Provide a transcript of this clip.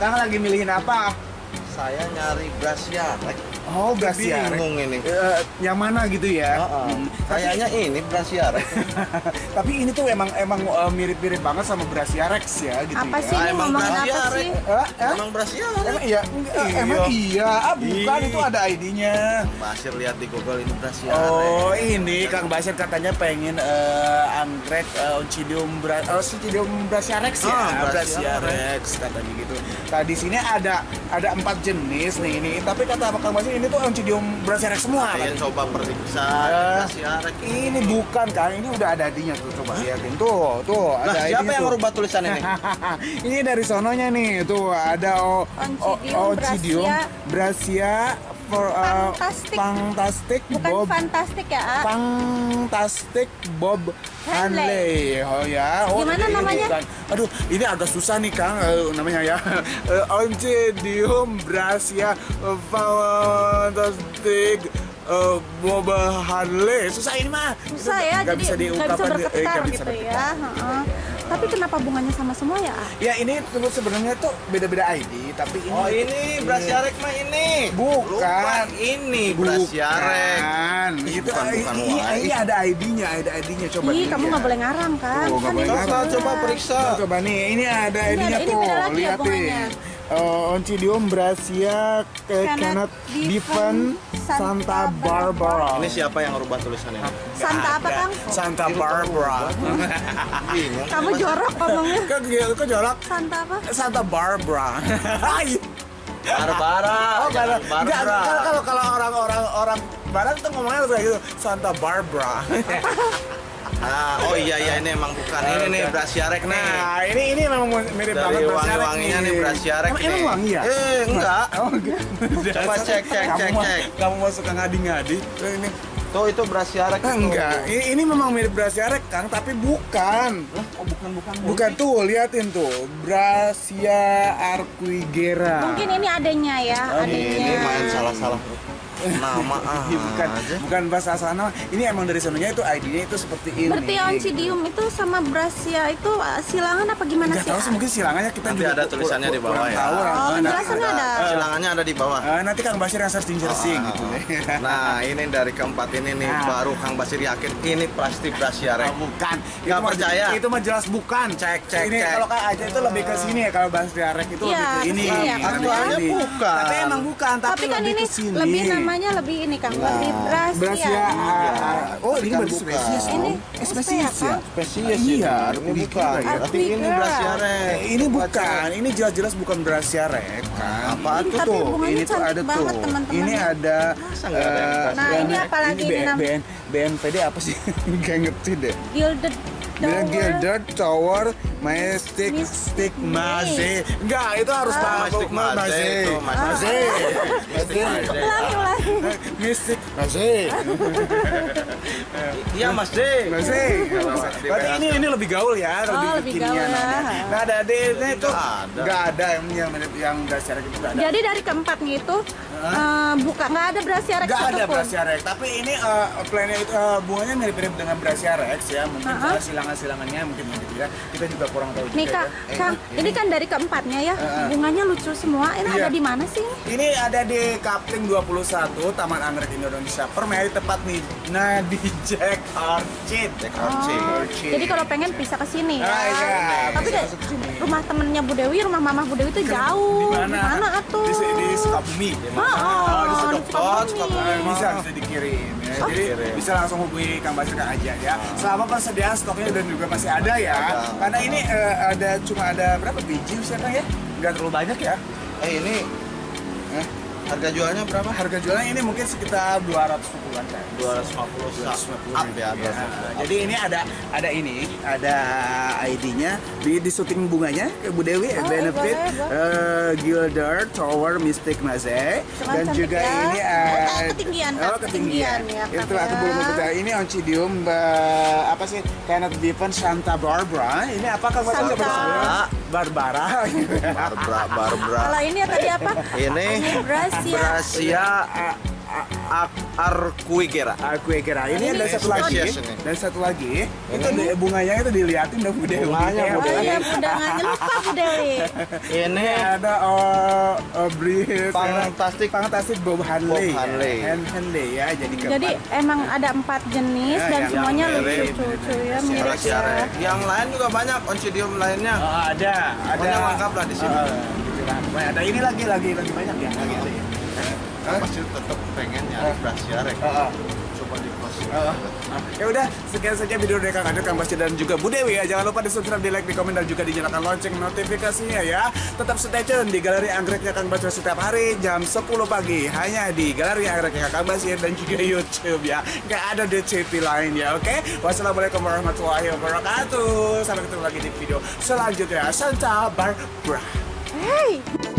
Kang lagi milihin apa? Saya nyari Brasia. Oh, Brasia. Bingung ini. Eh, yang mana gitu ya? Heeh. Hmm. Kayaknya ini Brasia. Tapi ini tuh emang emang eh, mirip-mirip banget sama Brasia Rex ya gitu Apa ya. sih Ah, ini emang sih? Eh? Emang Brasia. Emang iya? Enggak, Iya. Emang iya. Ah, bukan itu ada ID-nya. Basir lihat di Google ini Brasia. Oh, ini Kang Basir katanya pengen eh, anggrek eh, Oncidium bra oh, Oncidium Brasia Rex ya. Ah, Brasia Brasia Rex katanya gitu. Nah, di sini ada ada empat jenis nih ini. Tapi kata Kang Basir ini tuh Oncidium Brasia Rex semua. Katanya. coba periksa Eh, Brasia. Rek. Ini bukan Kang, ini udah ada ID-nya tuh. Coba lihatin tuh, tuh ada Nah, siapa yang tuh. merubah tulisan ini? ini dari sononya nih, tuh ada o, o, Oncidium Oncidium Brasia for uh, Fantastic. Fantastic Bukan Bob fantastik ya, A? Fantastic Bob Hanley. Hanley. Oh ya. Oh, Gimana ini namanya? bukan. Aduh, ini agak susah nih Kang eh, namanya ya. Eh, Oncidium Brasia eh, Fantastic eh, Bob Hanley. Susah ini mah. Susah Itu ya, nggak jadi bisa nggak bisa diungkapkan, eh, nggak bisa gitu bergetar. ya. heeh. Tapi kenapa bunganya sama semua ya, A? Ya ini tuh sebenarnya tuh beda-beda ID, tapi ini Oh ini Brasia Rek mah ini. Bukan. Lupa, ini Brasia Rek. Bukan. Ih, Itu bukan, bukan, ini, ini ada ID-nya, ada ID-nya coba. Ih, kamu nggak boleh ngarang kan? Nggak Kan boleh ini Coba, ngarang. coba periksa. Nah, coba nih, ini ada Ini ID-nya tuh, beda bunganya. Eh, Oncidium Brasia ke Kenneth Kenneth Diven Diven Santa Barbara. Ini siapa yang merubah tulisan ini? Santa apa. Kang? Santa Barbara. Bingung. Kamu jorok ngomongnya. Kok kok jolak? Santa apa? Santa Barbara. Barbara. Oh, Barbara. Enggak, kalau kalau orang-orang orang barat tuh ngomongnya kayak gitu, Santa Barbara. Ah, oh iya iya ini emang bukan ini nih Brasia Rek nih. Nah, ini ini memang mirip Dari banget Brasiarek wangi-wanginya nih Brasiarek Emang, emang wangi ya? Eh, enggak. Oh, enggak. Coba cek, cek, kamu cek, cek. Kamu mau suka ngadi-ngadi? Ini Tuh itu Brasia Rek. Eh, enggak. Ini, ini memang mirip Brasiarek, Kang, tapi bukan. Oh, bukan bukan. Bukan tuh, liatin tuh. Brasia arquigera. Mungkin ini adanya ya, Oh, adanya. Ini main salah-salah nama ah. Bukan aja. bukan bahasa sana. Ini emang dari sononya itu ID-nya itu seperti ini. Berarti oncidium itu sama brasia itu uh, silangan apa gimana Enggak sih? tahu sih mungkin silangannya kita Nanti juga ada tulisannya di bawah ya. Tahu, Oh, Nah, penjelasannya ada. Silangannya ada di bawah. Eh, nanti Kang Basir yang searching searching Ah, gitu. Nah, ini dari keempat ini nih Nah. baru Kang Basir yakin ini pasti Brasia Rek. Oh, bukan. Mah- percaya? Itu mah jelas bukan. Cek, cek, ini cek. kalau Kang Aja itu lebih ke sini ya kalau bahas diarek itu Iya, lebih ke ini. ke sini ya, Kang. Aktualnya Ini. bukan. Tapi emang bukan, tapi, Tapi kan lebih ini ke sini. lebih namanya lebih ini Kang, lebih brasia. Brasia. ah, oh, ini Kan baru bukan. spesies. Ini oh. Eh, spesies ya, ya? Kang? Spesies Iya, ini ini bukan. ya. Tapi ini Arquigera. Brasia Rek. Eh, ini bukan, ini jelas-jelas bukan Brasiarek kan. Apa Ini tuh Ini tuh ada banget, tuh. teman-teman. Ini ada eh? Nah, ini yang- Nam? BN, BNPD apa sih? Gak ngerti deh. Gilded Tower. Gilded Tower Majestic Mystic Stick Maze. Enggak, itu harus Ah. Pak Majestic Ma- Maze Majestic Maze. Maze. Mystic Maze. Iya Mas D. Maze. Berarti ini ini lebih gaul ya, lebih Oh, lebih kekinian gaul ya. Nah, ada ada ini tuh Nggak ada. enggak ada yang yang yang dasar itu ada. Jadi dari keempatnya itu eh, buka nggak ada brasia rex Enggak ada Rex, tapi ini uh, plannya itu uh, bunganya mirip-mirip dengan Brasia Rex ya. Mungkin Uh-huh. soal silangan-silangannya mungkin begitu ya. Kita juga kurang tahu Nih juga kak, ya. Eh, Kang, ini kan dari keempatnya ya, Heeh. bunganya lucu semua. Ini Iya. ada di mana sih? Ini ada di Kapling 21 Taman Anggrek Indonesia Permai tepat nih nah di Jack Orchid. Jack Orchid. Orchid. Jadi kalau pengen bisa ke sini ya. Ah, iya. Tapi Bisa deh, rumah temennya Bu Dewi, rumah mamah Bu Dewi itu jauh. Di mana? atuh? Di, di Sukabumi. Oh, oh, di Sukabumi. Sukabumi. Eh, bisa bisa dikirim ya. Oh. Jadi Dikirim. bisa langsung hubungi Kang Basir Kang aja ya. Selama persediaan stoknya dan juga masih ada ya. Ada. Karena ini eh, ada cuma ada berapa biji siapa ya? Enggak terlalu banyak ya. Eh ini harga jualnya berapa? harga jualnya ini mungkin sekitar 200 an kan. 250 up ya, 250. Jadi ini ada ada ini, ada ID-nya di di syuting bunganya ke Bu Dewi Oh, benefit boleh, boleh. eh, Gilder Tower Mystic Maze Cuman dan juga ya. ini Oh, eh, ketinggian, oh, ketinggian. ketinggian ya, Itu aku ya. belum betul. Ini Oncidium eh, apa sih? Kenneth Diven Santa Barbara. Ini apa Mas? Santa. Barbara. Barbara. Barbara, Barbara. Kalau ini ya tadi apa? Ini Brasia. Brasia A- Ar- Arquigera. Aku kira ini ada satu lagi, dan satu lagi itu bunganya itu diliatin dong Bu Dewi. Bunganya, Bu Oh iya, udah nggak lupa. Ini ada uh, uh, breed Fantastic. fantastic Bob Hanley. Bob Hanley. Ya. Han- Hanley ya, jadi keempat. Jadi emang ada empat jenis Ya, dan ya. semuanya lucu-lucu ya, mirip ya. Yang lain juga banyak oncidium lainnya. Oh, ada, ada. Pokoknya lengkap lah di sini. Uh, gitu. Pokoknya ada ini lagi, lagi, lagi banyak ya. Lagi ada ya. Kan pasti tetap pengen nyari Brasia Rex. Uh, uh. Coba di pos. Ya udah, sekian saja video dari Kang Adit, Kang Basti dan juga Bu Dewi ya. Jangan lupa di subscribe, di like, di komen dan juga dinyalakan lonceng notifikasinya ya. Tetap stay tune di Galeri Anggreknya Kang Basti setiap hari jam 10 pagi hanya di Galeri Anggreknya Kang Basti dan juga YouTube ya. Nggak ada di TV lain ya, oke? Wassalamualaikum warahmatullahi wabarakatuh. Sampai ketemu lagi di video selanjutnya. Santa Barbara. Hey.